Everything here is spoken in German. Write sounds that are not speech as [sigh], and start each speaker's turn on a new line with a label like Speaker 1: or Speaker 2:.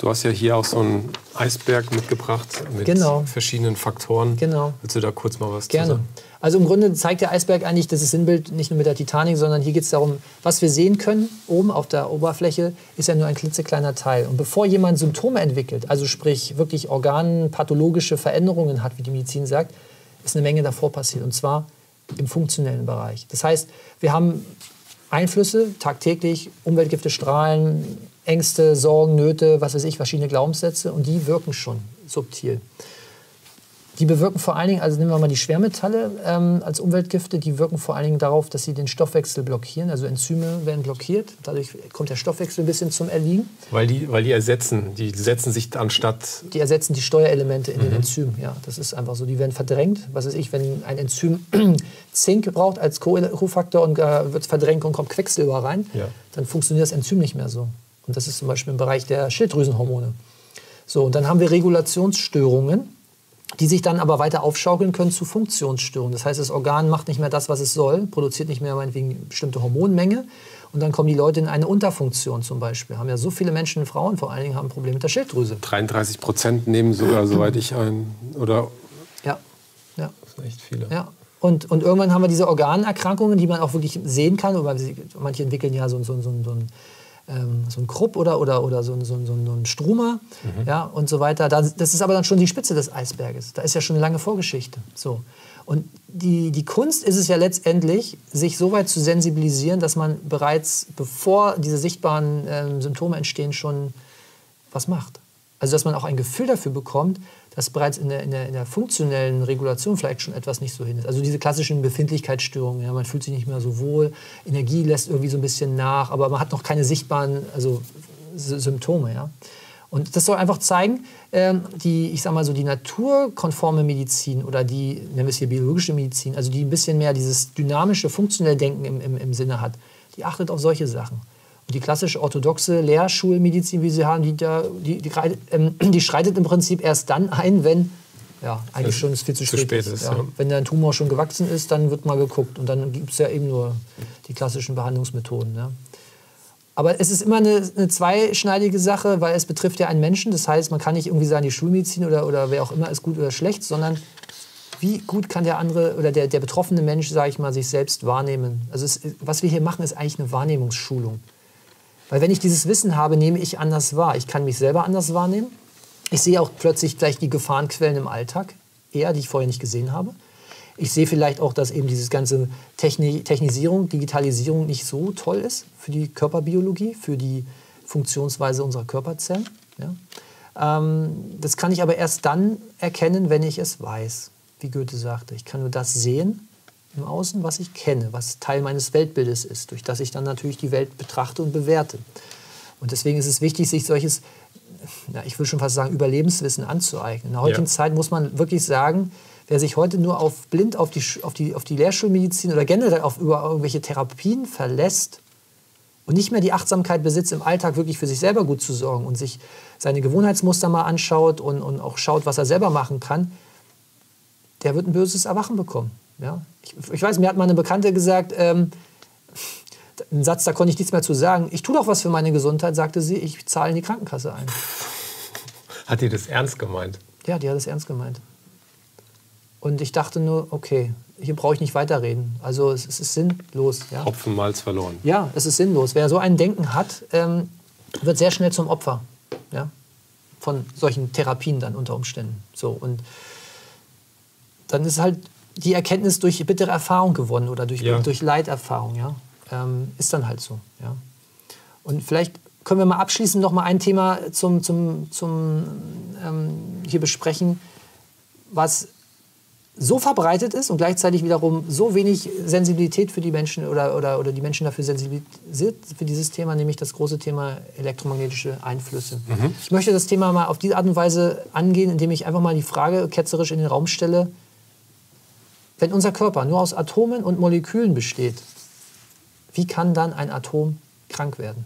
Speaker 1: Du hast ja hier auch so einen Eisberg mitgebracht mit genau. verschiedenen Faktoren.
Speaker 2: Genau.
Speaker 1: Willst du da kurz mal was
Speaker 2: Gerne. zu sagen? Also im Grunde zeigt der Eisberg eigentlich das Sinnbild nicht nur mit der Titanic, sondern hier geht es darum, was wir sehen können oben auf der Oberfläche, ist ja nur ein klitzekleiner Teil. Und bevor jemand Symptome entwickelt, also sprich wirklich organpathologische Veränderungen hat, wie die Medizin sagt, ist eine Menge davor passiert. Und zwar im funktionellen Bereich. Das heißt, wir haben Einflüsse tagtäglich, Umweltgifte, Strahlen, Ängste, Sorgen, Nöte, was weiß ich, verschiedene Glaubenssätze und die wirken schon subtil. Die bewirken vor allen Dingen, also nehmen wir mal die Schwermetalle ähm, als Umweltgifte, die wirken vor allen Dingen darauf, dass sie den Stoffwechsel blockieren. Also Enzyme werden blockiert. Dadurch kommt der Stoffwechsel ein bisschen zum Erliegen.
Speaker 1: Weil die, weil die ersetzen, die setzen sich anstatt.
Speaker 2: Die ersetzen die Steuerelemente in mhm. den Enzymen. Ja, das ist einfach so. Die werden verdrängt. Was weiß ich, wenn ein Enzym [clears throat] Zink braucht als Co-Faktor und äh, wird verdrängt und kommt Quecksilber rein, ja. dann funktioniert das Enzym nicht mehr so. Und das ist zum Beispiel im Bereich der Schilddrüsenhormone. So, und dann haben wir Regulationsstörungen die sich dann aber weiter aufschaukeln können zu Funktionsstörungen. Das heißt, das Organ macht nicht mehr das, was es soll, produziert nicht mehr meinetwegen eine bestimmte Hormonmenge und dann kommen die Leute in eine Unterfunktion zum Beispiel. Haben ja so viele Menschen, Frauen vor allen Dingen, haben ein Problem mit der Schilddrüse.
Speaker 1: 33 Prozent nehmen sogar, soweit ich ein, oder?
Speaker 2: Ja, ja.
Speaker 1: Das sind echt viele.
Speaker 2: Ja. Und, und irgendwann haben wir diese Organerkrankungen, die man auch wirklich sehen kann. Manche entwickeln ja so, so, so, so ein ähm, so ein Krupp oder, oder, oder so, so, so, so ein Strumer mhm. ja, und so weiter. Das, das ist aber dann schon die Spitze des Eisberges. Da ist ja schon eine lange Vorgeschichte. So. Und die, die Kunst ist es ja letztendlich, sich so weit zu sensibilisieren, dass man bereits, bevor diese sichtbaren äh, Symptome entstehen, schon was macht. Also dass man auch ein Gefühl dafür bekommt, dass bereits in der, in der, in der funktionellen Regulation vielleicht schon etwas nicht so hin ist. Also diese klassischen Befindlichkeitsstörungen, ja, man fühlt sich nicht mehr so wohl, Energie lässt irgendwie so ein bisschen nach, aber man hat noch keine sichtbaren also, Symptome. Ja. Und das soll einfach zeigen, ähm, die, ich sag mal so, die naturkonforme Medizin oder die, nennen wir es hier biologische Medizin, also die ein bisschen mehr dieses dynamische, funktionelle Denken im, im, im Sinne hat, die achtet auf solche Sachen die klassische orthodoxe Lehrschulmedizin, wie sie haben, die, da, die, die, ähm, [clears throat] die, schreitet im Prinzip erst dann ein, wenn ja, eigentlich schon viel zu, zu spät, spät, ist. Ja. Ja. Wenn der Tumor schon gewachsen ist, dann wird mal geguckt. Und dann gibt es ja eben nur die klassischen Behandlungsmethoden. Ja. Aber es ist immer eine, eine, zweischneidige Sache, weil es betrifft ja einen Menschen. Das heißt, man kann nicht irgendwie sagen, die Schulmedizin oder, oder wer auch immer ist gut oder schlecht, sondern wie gut kann der andere oder der, der betroffene Mensch, sage ich mal, sich selbst wahrnehmen. Also es, was wir hier machen, ist eigentlich eine Wahrnehmungsschulung. Weil wenn ich dieses Wissen habe, nehme ich anders wahr. Ich kann mich selber anders wahrnehmen. Ich sehe auch plötzlich gleich die Gefahrenquellen im Alltag eher, die ich vorher nicht gesehen habe. Ich sehe vielleicht auch, dass eben dieses ganze Techni Technisierung, Digitalisierung nicht so toll ist für die Körperbiologie, für die Funktionsweise unserer Körperzellen. Ja. Ähm, das kann ich aber erst dann erkennen, wenn ich es weiß, wie Goethe sagte. Ich kann nur das sehen, im Außen, was ich kenne, was Teil meines Weltbildes ist, durch das ich dann natürlich die Welt betrachte und bewerte. Und deswegen ist es wichtig, sich solches, ja, ich würde schon fast sagen, Überlebenswissen anzueignen. In der heutigen ja. Zeit muss man wirklich sagen, wer sich heute nur auf blind auf die, auf die, auf die Lehrschulmedizin oder generell auf über irgendwelche Therapien verlässt und nicht mehr die Achtsamkeit besitzt, im Alltag wirklich für sich selber gut zu sorgen und sich seine Gewohnheitsmuster mal anschaut und, und auch schaut, was er selber machen kann, der wird ein böses Erwachen bekommen. Ja? Ich, ich, weiß, mir hat mal eine Bekannte gesagt, ähm, einen Satz, da konnte ich nichts mehr zu sagen. Ich tue doch was für meine Gesundheit, sagte sie, ich zahle in die Krankenkasse ein.
Speaker 1: Hat die das ernst gemeint?
Speaker 2: Ja, die hat es ernst gemeint. Und ich dachte nur, okay, hier brauche ich nicht weiterreden. Also es, es ist sinnlos. Ja.
Speaker 1: Hopfenmalz verloren.
Speaker 2: Ja, es ist sinnlos. Wer so ein Denken hat, ähm, wird sehr schnell zum Opfer ja, von solchen Therapien dann unter Umständen. So, und dann ist halt die Erkenntnis durch bittere Erfahrung gewonnen oder durch, ja. durch Leiterfahrung, ja. Ähm, ist dann halt so, ja. Und vielleicht können wir mal abschließend noch mal ein Thema zum, zum, zum ähm, hier besprechen, was so verbreitet ist und gleichzeitig wiederum so wenig Sensibilität für die Menschen oder, oder, oder die Menschen dafür sensibilisiert für dieses Thema, nämlich das große Thema elektromagnetische Einflüsse. Mhm. Ich möchte das Thema mal auf diese Art und Weise angehen, indem ich einfach mal die Frage ketzerisch in den Raum stelle, wenn unser Körper nur aus Atomen und Molekülen besteht, wie kann dann ein Atom krank werden?